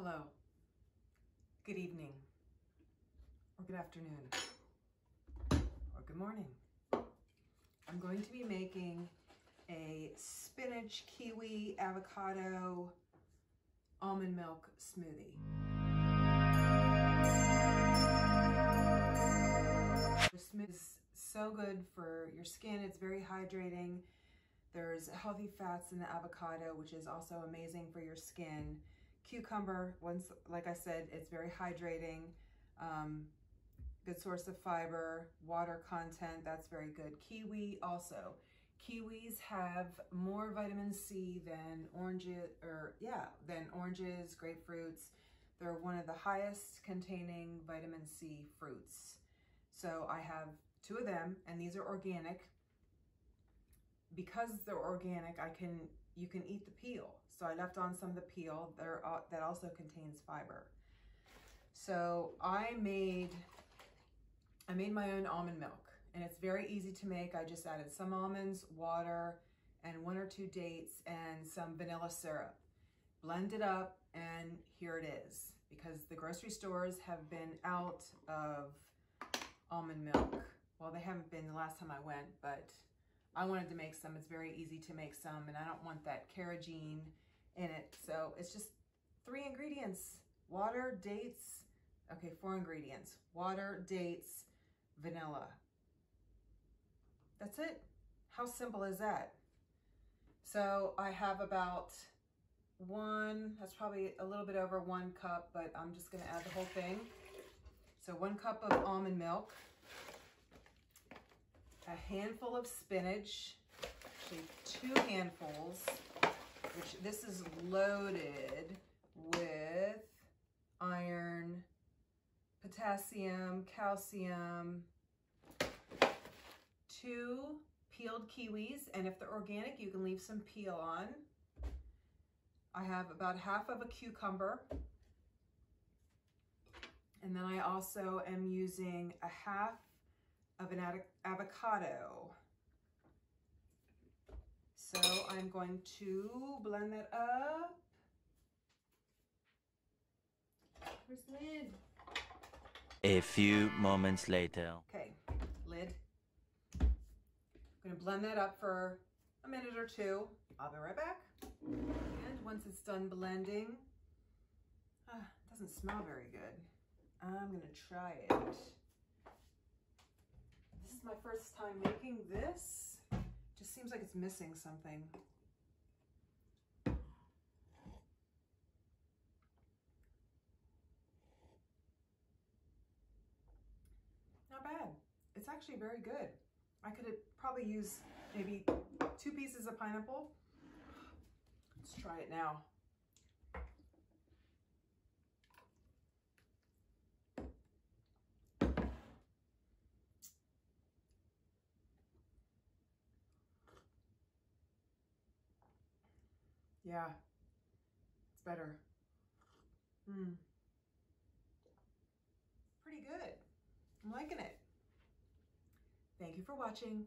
Hello, good evening, or good afternoon, or good morning. I'm going to be making a spinach, kiwi, avocado, almond milk smoothie. The smoothie is so good for your skin. It's very hydrating. There's healthy fats in the avocado, which is also amazing for your skin. Cucumber, once, like I said, it's very hydrating. Um, good source of fiber, water content, that's very good. Kiwi also. Kiwis have more vitamin C than oranges, or yeah, than oranges, grapefruits. They're one of the highest containing vitamin C fruits. So I have two of them, and these are organic. Because they're organic, I can you can eat the peel. So I left on some of the peel there uh, that also contains fiber. So I made, I made my own almond milk and it's very easy to make. I just added some almonds, water, and one or two dates and some vanilla syrup. Blend it up and here it is because the grocery stores have been out of almond milk. Well, they haven't been the last time I went, but I wanted to make some. It's very easy to make some, and I don't want that carrageenan in it. So it's just three ingredients. Water, dates, okay, four ingredients. Water, dates, vanilla. That's it. How simple is that? So I have about one, that's probably a little bit over one cup, but I'm just gonna add the whole thing. So one cup of almond milk a handful of spinach, actually two handfuls, which this is loaded with iron, potassium, calcium, two peeled kiwis, and if they're organic, you can leave some peel on. I have about half of a cucumber. And then I also am using a half of an avocado. So I'm going to blend that up. Where's the lid? A few moments later. Okay, lid. I'm gonna blend that up for a minute or two. I'll be right back. And once it's done blending, ah, doesn't smell very good. I'm gonna try it. Is my first time making this. Just seems like it's missing something. Not bad. It's actually very good. I could probably use maybe two pieces of pineapple. Let's try it now. Yeah, it's better. Hmm. Pretty good. I'm liking it. Thank you for watching.